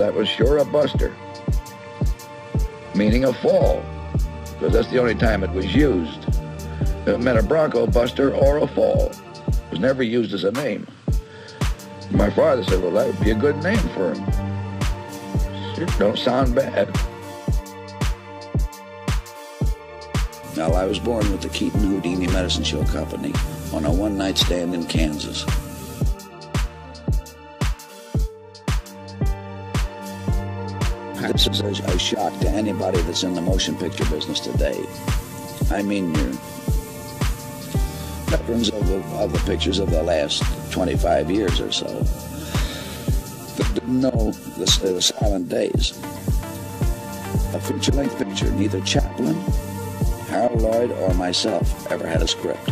that was sure a buster, meaning a fall, because that's the only time it was used. It meant a bronco buster or a fall. It was never used as a name. My father said, well, that would be a good name for him. It don't sound bad. Now, I was born with the Keaton Houdini Medicine Show Company on a one-night stand in Kansas. This is a, shock to anybody that's in the motion picture business today. I mean, your veterans of the, of the pictures of the last 25 years or so that didn't know the, the silent days. A feature-length picture, neither Chaplin, Harold Lloyd, or myself ever had a script.